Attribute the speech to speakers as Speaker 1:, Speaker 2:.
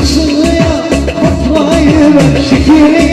Speaker 1: Kısılıyor, kopmayı ben şekirim